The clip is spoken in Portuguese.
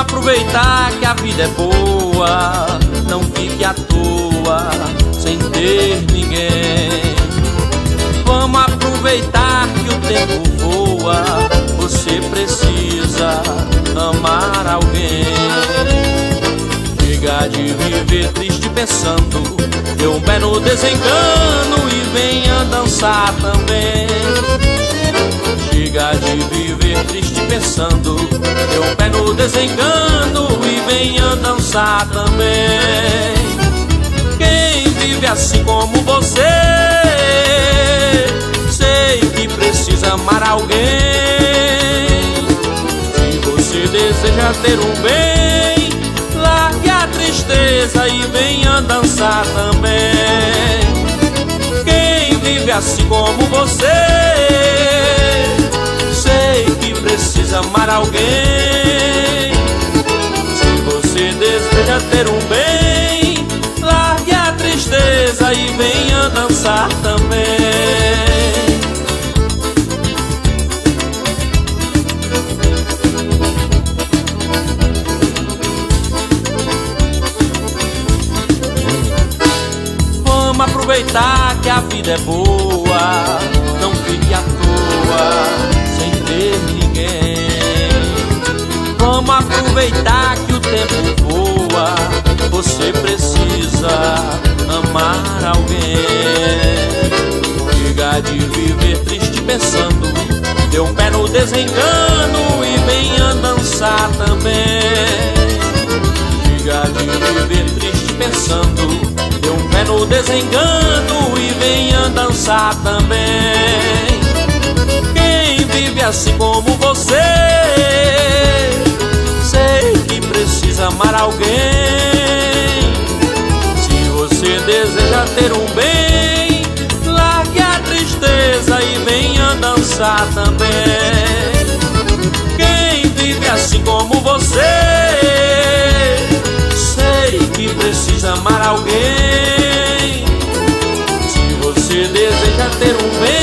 aproveitar que a vida é boa, não fique à toa sem ter ninguém. Vamos aproveitar que o tempo voa, você precisa amar alguém. Chega de viver triste pensando, deu um pé no desengano e venha dançar também. Triste pensando, um pé no desengano e venha dançar também. Quem vive assim como você, sei que precisa amar alguém. Se você deseja ter um bem, largue a tristeza e venha dançar também. Quem vive assim como você, amar alguém. Se você deseja ter um bem, largue a tristeza e venha dançar também. Vamos aproveitar que a vida é boa, não fique à aproveitar que o tempo voa, você precisa amar alguém. Chega de viver triste pensando, deu um pé no desengano e venha dançar também. Chega de viver triste pensando Dê um pé no desengano e venha dançar também Quem vive assim como você amar alguém Se você deseja ter um bem Largue a tristeza e venha dançar também Quem vive assim como você Sei que precisa amar alguém. Se você deseja ter um bem,